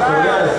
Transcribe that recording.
cordiales.